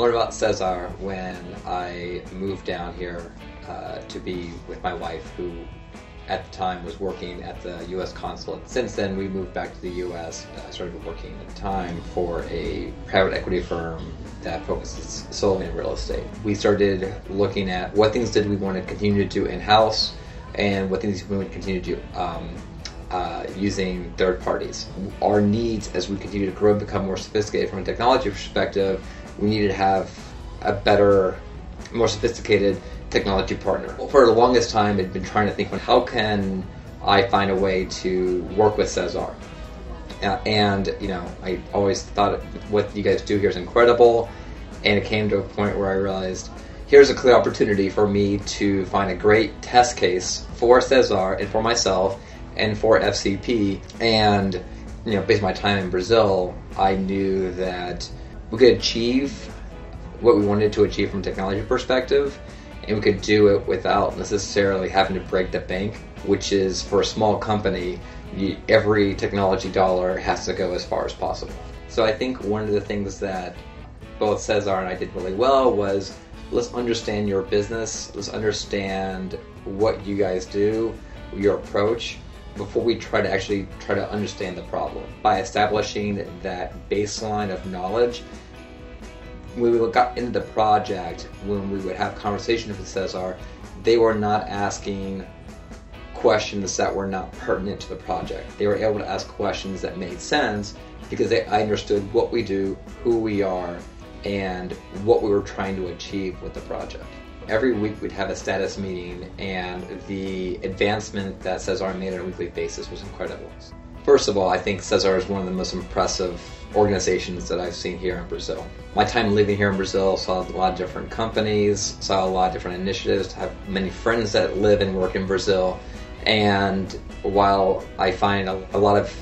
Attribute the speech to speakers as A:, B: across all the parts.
A: learned about Cesar when I moved down here uh, to be with my wife, who at the time was working at the U.S. consulate. Since then, we moved back to the U.S. I started working at the time for a private equity firm that focuses solely on real estate. We started looking at what things did we want to continue to do in-house and what things we would continue to do um, uh, using third parties. Our needs as we continue to grow and become more sophisticated from a technology perspective, we needed to have a better, more sophisticated technology partner. For the longest time, I'd been trying to think, well, how can I find a way to work with Cesar? Uh, and you know, I always thought what you guys do here is incredible, and it came to a point where I realized here's a clear opportunity for me to find a great test case for Cesar and for myself and for FCP. And you know, based on my time in Brazil, I knew that we could achieve what we wanted to achieve from a technology perspective and we could do it without necessarily having to break the bank, which is for a small company, every technology dollar has to go as far as possible. So I think one of the things that both Cesar and I did really well was let's understand your business, let's understand what you guys do, your approach, before we try to actually try to understand the problem. By establishing that baseline of knowledge, when we got into the project, when we would have conversations with Cesar, they were not asking questions that were not pertinent to the project. They were able to ask questions that made sense because they I understood what we do, who we are, and what we were trying to achieve with the project. Every week we'd have a status meeting, and the advancement that Cesar made on a weekly basis was incredible. First of all, I think Cesar is one of the most impressive organizations that I've seen here in Brazil. My time living here in Brazil saw a lot of different companies, saw a lot of different initiatives, have many friends that live and work in Brazil. And while I find a, a lot of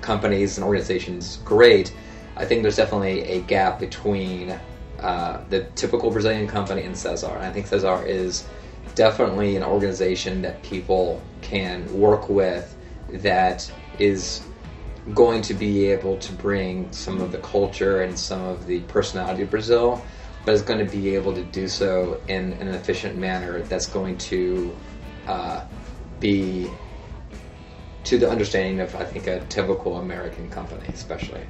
A: companies and organizations great, I think there's definitely a gap between uh, the typical Brazilian company and Cesar. And I think Cesar is definitely an organization that people can work with that is going to be able to bring some of the culture and some of the personality of Brazil, but is going to be able to do so in, an efficient manner that's going to uh, be to the understanding of, I think, a typical American company, especially.